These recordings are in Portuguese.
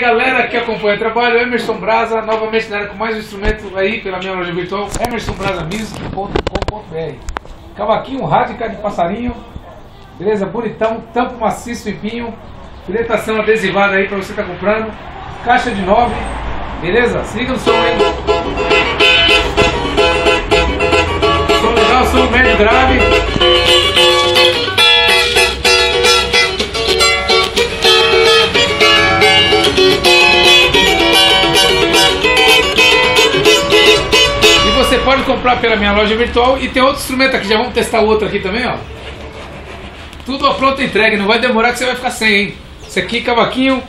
Galera que acompanha o trabalho, Emerson Brasa, novamente na com mais um instrumento aí pela minha loja virtual, emersonbrasamusic.com.br Cavaquinho Radica de passarinho, beleza? Bonitão, tampo maciço e pinho, filetação adesivada aí pra você tá comprando, caixa de 9, beleza? Se liga no som aí. Pode comprar pela minha loja virtual e tem outro instrumento aqui, já vamos testar outro aqui também, ó. Tudo a pronta entrega, não vai demorar que você vai ficar sem, hein? Esse aqui, cavaquinho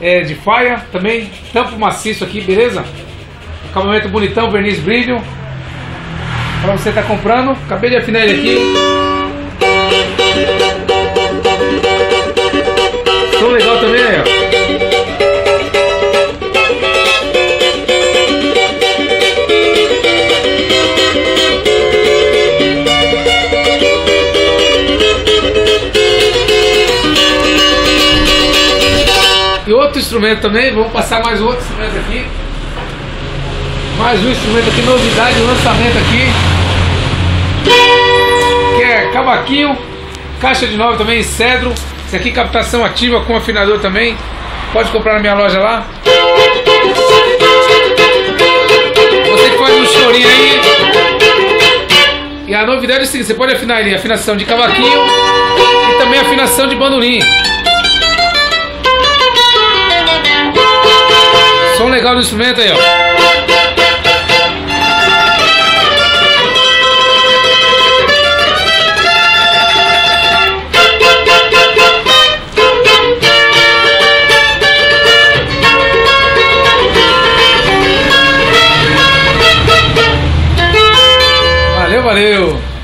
é, de faia, também tampo maciço aqui, beleza? Acabamento bonitão, verniz brilho. Pra você estar tá comprando. Acabei de afinar ele aqui. Instrumento também, vamos passar mais outro instrumento aqui. Mais um instrumento aqui, novidade, lançamento aqui. Que é cavaquinho, caixa de nove também, cedro. Esse aqui captação ativa com afinador também. Pode comprar na minha loja lá. Você faz um chorinho aí. E a novidade é o seguinte, você pode afinar ali afinação de cavaquinho e também afinação de bandolim. Legal do instrumento aí, ó. Valeu, valeu!